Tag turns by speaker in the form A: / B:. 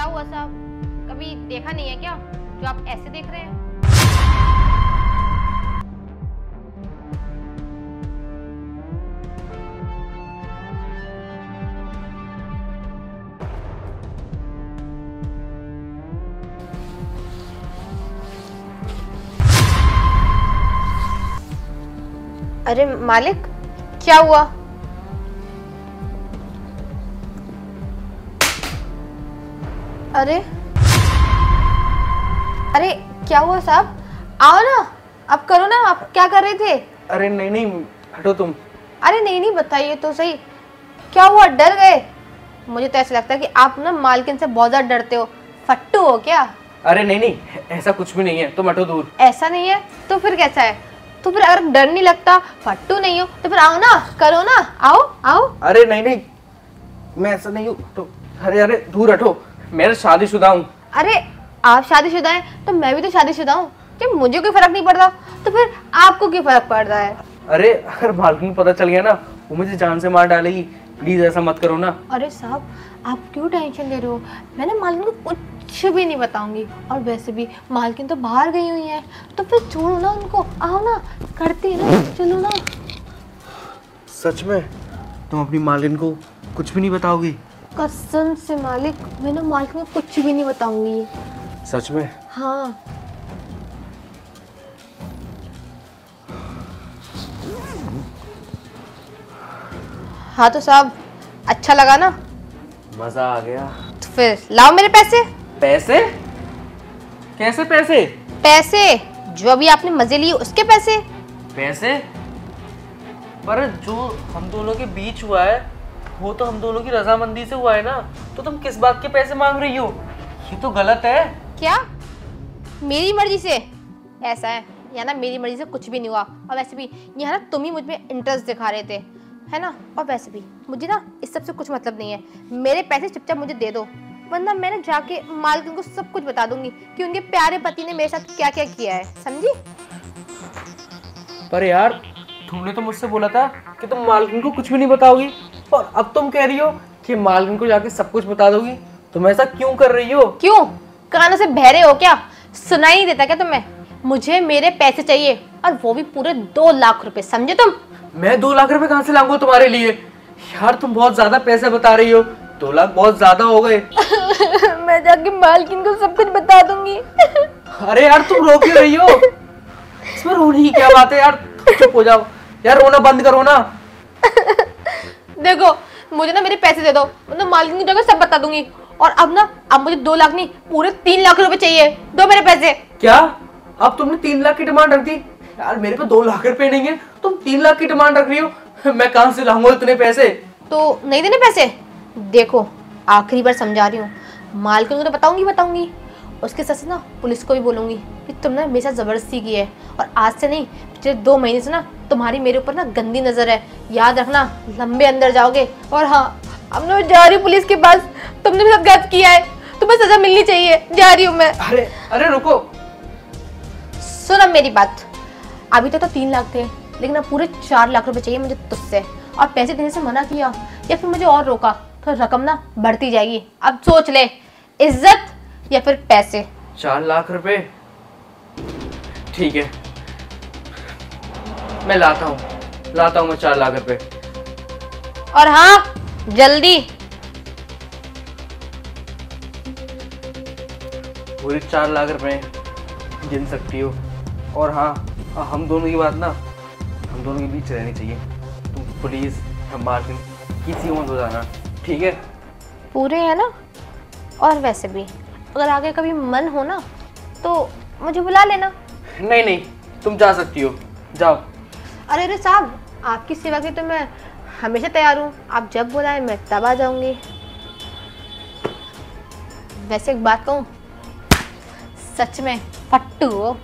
A: हुआ साहब? कभी देखा नहीं है क्या? जो आप ऐसे देख रहे हैं। अरे मालिक, क्या हुआ? अरे। अरे क्या हुआ साहब? आओ ना आप करो ना आप क्या कर रहे थे?
B: अरे नहीं नहीं हटो तुम।
A: अरे नहीं नहीं बताइए तो सही। क्या हुआ डर गए? मुझे तो ऐसा लगता है कि आप ना मालकिन से बहुत ज़्यादा डरते हो। फट्टू हो क्या?
B: अरे नहीं नहीं ऐसा कुछ भी नहीं है तुम हटो दूर।
A: ऐसा नहीं है? तो फिर कैसा है? तो फिर अगर डर नहीं लगता फट्टू नहीं हो तो फिर आओ ना करो ना आओ आओ।
B: अरे नहीं नहीं मैं ऐसा नहीं हूँ तो अरे अरे दूर हटो। मैं तो शादीशुदा हूँ।
A: अरे आप शादीशुदा हैं तो मैं भी तो शादीशुदा हूँ। कि मुझे कोई फ़र्क नहीं पड़ता? तो फिर आपको क्यों फ़र्क पड़ रहा है?
B: अरे अगर मालकिन को पता चल गया ना वो मुझे जान से मार डालेगी। प्लीज़ ऐसा मत करो ना।
A: अरे साहब आप क्यों टेंशन ले रहे हो? मैंने मालकिन को कुछ भी नहीं बताऊँगी। और वैसे भी मालकिन तो बाहर गई हुई है। तो फिर छोड़ो ना उनको। आओ ना करती है ना चलो ना।
B: सच में? तुम अपनी मालिन को कुछ भी नहीं बताओगी?
A: कसम से मालिक मैं ना मालकिन को कुछ भी नहीं बताऊँगी।
B: सच में?
A: हाँ। हाँ तो साहब अच्छा लगा ना?
B: मज़ा आ गया।
A: तो फिर लाओ मेरे पैसे।
B: पैसे? कैसे पैसे?
A: पैसे? जो अभी आपने मज़े लिए उसके पैसे?
B: पैसे? पर जो हम दोनों के बीच हुआ है वो तो हम दोनों की रजामंदी से हुआ है ना तो तुम किस बात के पैसे मांग रही हो? ये तो गलत है।
A: क्या? मेरी मर्ज़ी से? ऐसा है या ना मेरी मर्ज़ी से कुछ भी नहीं हुआ। और वैसे भी यहाँ ना तुम ही मुझमें इंटरेस्ट दिखा रहे थे है ना? और वैसे भी मुझे ना इस सबसे कुछ मतलब नहीं है। मेरे पैसे चुपचाप मुझे दे दो वरना मैंने जाके मालकिन को सब कुछ बता दूँगी कि उनके प्यारे पति ने मेरे साथ क्या क्या किया है समझी?
B: पर यार तुमने तो मुझसे बोला था कि तुम मालकिन को कुछ भी नहीं बताओगी। और अब तुम कह रही हो कि मालकिन को जाके सब कुछ बता दोगी? तुम ऐसा क्यों कर रही हो?
A: क्यों? कानों से बहरे हो क्या? सुनाई नहीं देता क्या तुम्हें? मुझे मेरे पैसे चाहिए और वो भी पूरे दो लाख रुपए समझे तुम?
B: मैं दो लाख रुपए कहाँ से लाऊँगा तुम्हारे लिए? यार तुम बहुत ज़्यादा पैसे बता रही हो। दो लाख बहुत ज़्यादा हो गए।
A: मैं जाके मालकिन को सब कुछ बता दूँगी।
B: अरे यार तुम रो क्यों रही हो? इसमें रोने की क्या बात है यार? चुप हो जाओ। यार रोना बंद करो ना।
A: देखो मुझे ना मेरे पैसे दे दो। मैं तो मालकिन की जगह सब बता दूँगी। और अब ना अब मुझे दो लाख नहीं पूरे तीन लाख रुपए चाहिए। दो मेरे पैसे।
B: क्या? अब तुमने तीन लाख की डिमांड रख दी? यार मेरे पे दो लाख रुपए नहीं है। तुम तीन लाख की डिमांड रख रही हो। मैं कहाँ से लाऊँगा इतने पैसे?
A: तो नहीं देने पैसे? देखो आखिरी बार समझा रही हूँ। मालकिन को तो बताऊँगी बताऊँगी। उसके साथ ना पुलिस को भी बोलूँगी कि तुमने मेरे साथ ज़बरदस्ती की है। और आज से नहीं पिछले दो महीने से ना तुम्हारी मेरे ऊपर ना गंदी नज़र है। याद रखना लंबे अंदर जाओगे। और हाँ अब मैं जा रही पुलिस के पास। तुमने मेरे साथ गलत किया है। तुम्हें सजा मिलनी चाहिए। जा रही हूँ मैं।
B: अरे अरे रुको।
A: सुन मेरी बात। अभी तक तो तीन लाख थे लेकिन अब पूरे चार लाख रुपए चाहिए मुझे तुझसे। और पैसे देने से मना किया या फिर मुझे और रोका तो रकम ना बढ़ती जाएगी। अब सोच ले। इज़्ज़त या फिर पैसे?
B: चार लाख रुपए। ठीक है। मैं लाता हूँ। लाता हूँ मैं चार लाख रुपए।
A: और हाँ जल्दी।
B: पूरे चार लाख रुपए गिन सकती हो। और हाँ हम दोनों की बात ना हम दोनों के बीच रहनी चाहिए। तुम प्लीज़ मार्किन किसी को मत बताना ठीक है?
A: पूरे है ना? और वैसे भी। अगर आगे कभी मन हो ना तो मुझे बुला लेना।
B: नहीं नहीं तुम जा सकती हो। जाओ।
A: अरे अरे साहब आपकी सेवा के तो मैं हमेशा तैयार हूँ। आप जब बुलाए मैं तब आ जाऊँगी। वैसे एक बात कहूँ सच में फट्टू हो।